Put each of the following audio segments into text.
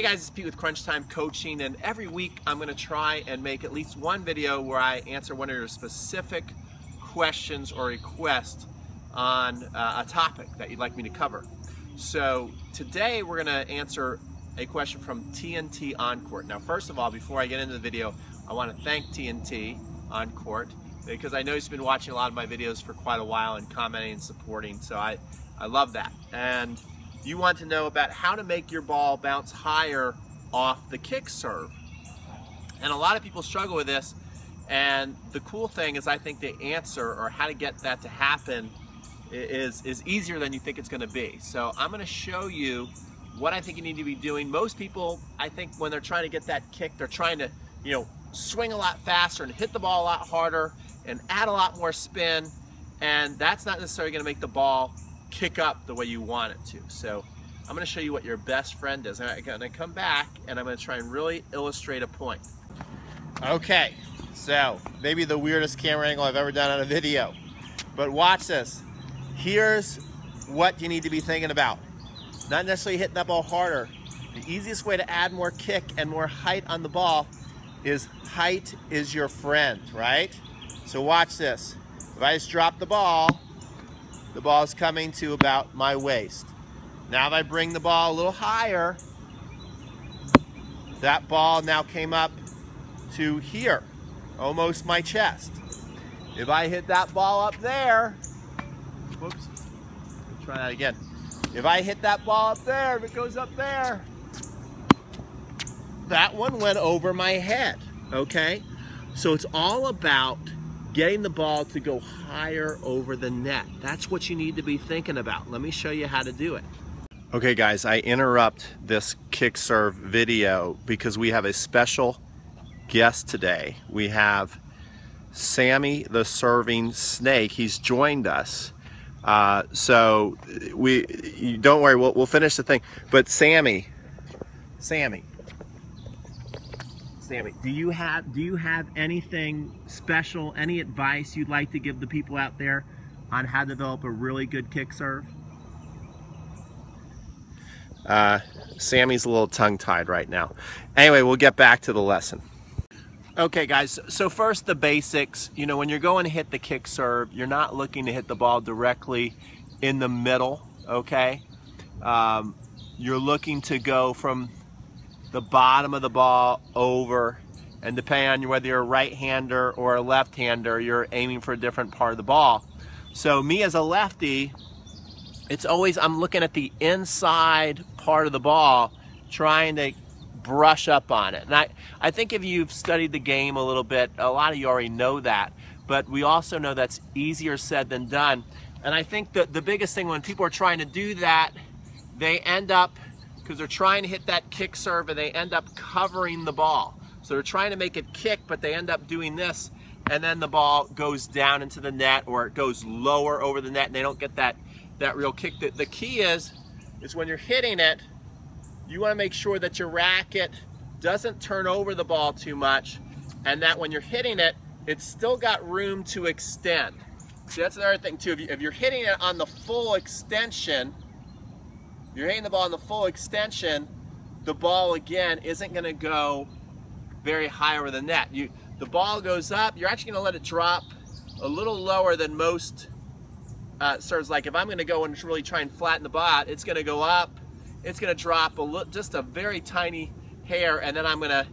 Hey guys, it's Pete with Crunch Time Coaching, and every week I'm going to try and make at least one video where I answer one of your specific questions or requests on uh, a topic that you'd like me to cover. So today we're going to answer a question from TNT On Court. Now, first of all, before I get into the video, I want to thank TNT On Court because I know he's been watching a lot of my videos for quite a while and commenting and supporting, so I, I love that. And you want to know about how to make your ball bounce higher off the kick serve. And a lot of people struggle with this. And the cool thing is I think the answer or how to get that to happen is, is easier than you think it's gonna be. So I'm gonna show you what I think you need to be doing. Most people, I think when they're trying to get that kick, they're trying to, you know, swing a lot faster and hit the ball a lot harder and add a lot more spin. And that's not necessarily gonna make the ball kick up the way you want it to. So I'm gonna show you what your best friend is. I'm gonna come back and I'm gonna try and really illustrate a point. Okay, so maybe the weirdest camera angle I've ever done on a video, but watch this. Here's what you need to be thinking about. Not necessarily hitting that ball harder. The easiest way to add more kick and more height on the ball is height is your friend, right? So watch this. If I just drop the ball, the ball is coming to about my waist. Now if I bring the ball a little higher, that ball now came up to here, almost my chest. If I hit that ball up there, whoops, try that again. If I hit that ball up there, if it goes up there, that one went over my head, okay? So it's all about getting the ball to go higher over the net. That's what you need to be thinking about. Let me show you how to do it. Okay guys, I interrupt this kick serve video because we have a special guest today. We have Sammy the Serving Snake. He's joined us. Uh, so we, don't worry, we'll, we'll finish the thing. But Sammy, Sammy, Sammy, do you have do you have anything special, any advice you'd like to give the people out there on how to develop a really good kick serve? Uh, Sammy's a little tongue-tied right now. Anyway, we'll get back to the lesson. Okay guys, so first the basics. You know, when you're going to hit the kick serve, you're not looking to hit the ball directly in the middle, okay? Um, you're looking to go from the bottom of the ball over and depending on whether you're a right-hander or a left-hander, you're aiming for a different part of the ball. So me as a lefty, it's always, I'm looking at the inside part of the ball, trying to brush up on it. And I, I think if you've studied the game a little bit, a lot of you already know that, but we also know that's easier said than done. And I think that the biggest thing when people are trying to do that, they end up because they're trying to hit that kick serve and they end up covering the ball. So they're trying to make it kick, but they end up doing this and then the ball goes down into the net or it goes lower over the net and they don't get that, that real kick. The, the key is, is when you're hitting it, you wanna make sure that your racket doesn't turn over the ball too much and that when you're hitting it, it's still got room to extend. See, that's another thing too. If, you, are hitting it on the full extension, you're hitting the ball in the full extension, the ball again isn't going to go very high over the net. You, the ball goes up, you're actually going to let it drop a little lower than most uh, serves. Like if I'm going to go and really try and flatten the bot, it's going to go up, it's going to drop a little, just a very tiny hair, and then I'm going to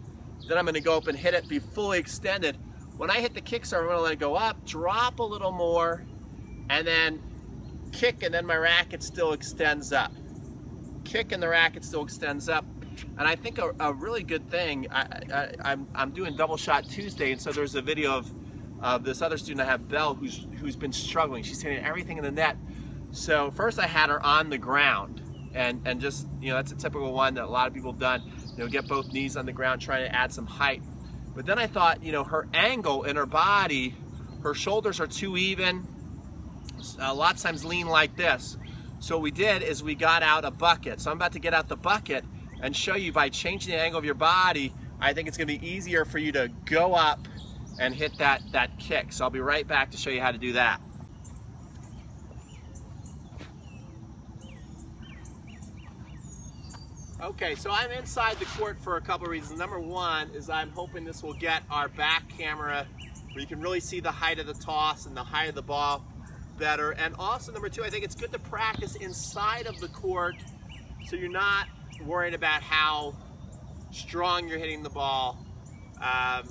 then I'm going to go up and hit it, be fully extended. When I hit the kick serve, I'm going to let it go up, drop a little more, and then kick, and then my racket still extends up kick in the racket still extends up. And I think a, a really good thing, I, I'm doing double shot Tuesday, and so there's a video of, of this other student I have, Belle, who's, who's been struggling. She's hitting everything in the net. So first I had her on the ground, and, and just, you know, that's a typical one that a lot of people have done, you know, get both knees on the ground, trying to add some height. But then I thought, you know, her angle in her body, her shoulders are too even, a uh, lot of times lean like this. So what we did is we got out a bucket. So I'm about to get out the bucket and show you by changing the angle of your body, I think it's gonna be easier for you to go up and hit that, that kick. So I'll be right back to show you how to do that. Okay, so I'm inside the court for a couple reasons. Number one is I'm hoping this will get our back camera where you can really see the height of the toss and the height of the ball better. And also number two, I think it's good to practice inside of the court so you're not worried about how strong you're hitting the ball. Um,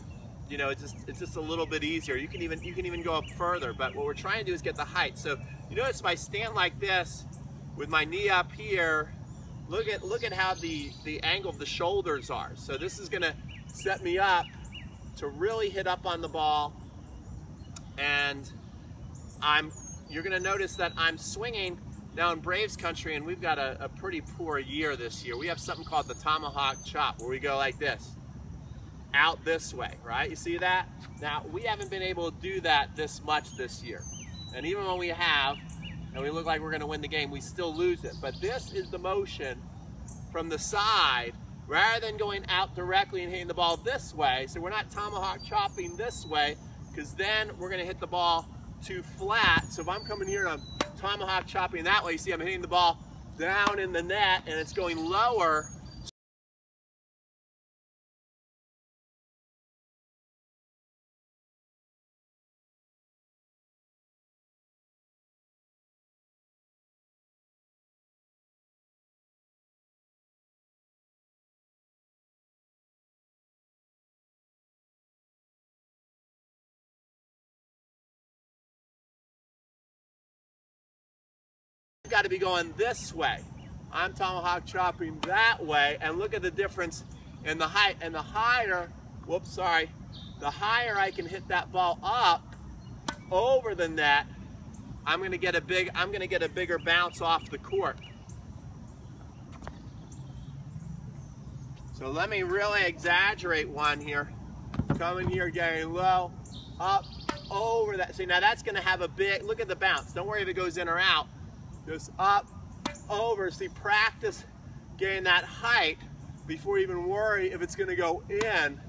you know, it's just it's just a little bit easier. You can even you can even go up further. But what we're trying to do is get the height. So you notice if I stand like this with my knee up here look at look at how the the angle of the shoulders are so this is gonna set me up to really hit up on the ball and I'm you're gonna notice that I'm swinging now in Braves country and we've got a, a pretty poor year this year we have something called the tomahawk chop where we go like this out this way right you see that now we haven't been able to do that this much this year and even when we have and we look like we're going to win the game, we still lose it. But this is the motion from the side rather than going out directly and hitting the ball this way. So we're not tomahawk chopping this way because then we're going to hit the ball too flat. So if I'm coming here and I'm tomahawk chopping that way, you see I'm hitting the ball down in the net and it's going lower got to be going this way. I'm tomahawk chopping that way and look at the difference in the height and the higher, whoops, sorry, the higher I can hit that ball up over the net, I'm to get a big I'm to get a bigger bounce off the court. So let me really exaggerate one here. Coming here, getting low, up, over that. See, now that's to have a big, look at the bounce. Don't worry if it goes in or out. Just up, over. See, practice getting that height before you even worry if it's going to go in.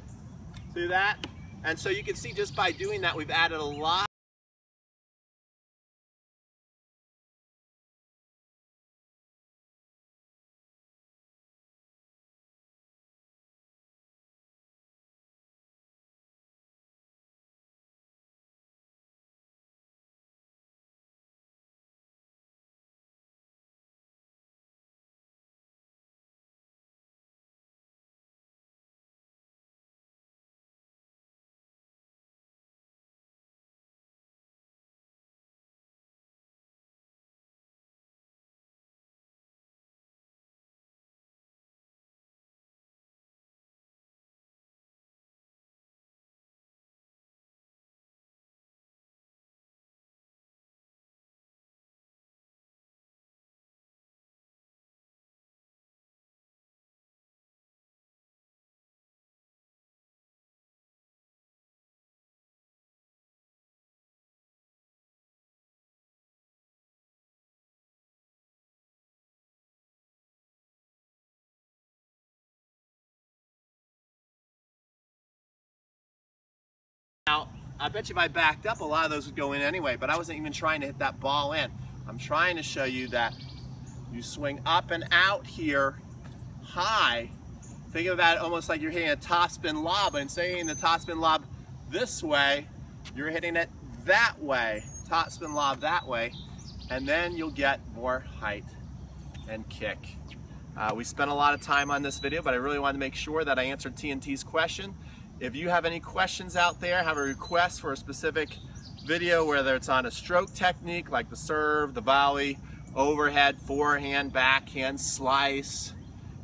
See that? And so you can see just by doing that, we've added a lot I bet you if I backed up, a lot of those would go in anyway, but I wasn't even trying to hit that ball in. I'm trying to show you that you swing up and out here high. Think about it almost like you're hitting a topspin lob, and instead of hitting the topspin lob this way, you're hitting it that way, topspin lob that way, and then you'll get more height and kick. Uh, we spent a lot of time on this video, but I really wanted to make sure that I answered TNT's question. If you have any questions out there, have a request for a specific video, whether it's on a stroke technique like the serve, the volley, overhead, forehand, backhand, slice,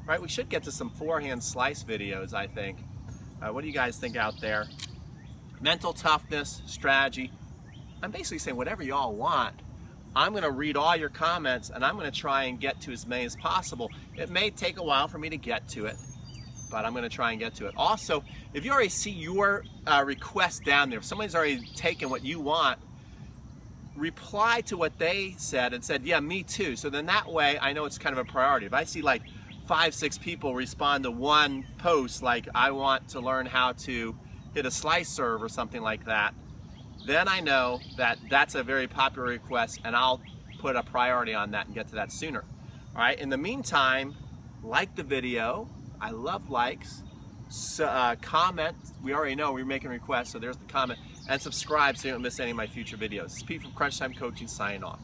right? We should get to some forehand slice videos, I think. Uh, what do you guys think out there? Mental toughness, strategy. I'm basically saying whatever y'all want. I'm going to read all your comments and I'm going to try and get to as many as possible. It may take a while for me to get to it but I'm going to try and get to it. Also, if you already see your uh, request down there, if somebody's already taken what you want, reply to what they said and said, yeah, me too. So then that way I know it's kind of a priority. If I see like five, six people respond to one post, like I want to learn how to hit a slice serve or something like that, then I know that that's a very popular request and I'll put a priority on that and get to that sooner. All right, in the meantime, like the video. I love likes. So, uh, comment. We already know we're making requests, so there's the comment. And subscribe so you don't miss any of my future videos. This is Pete from Crunch Time Coaching signing off.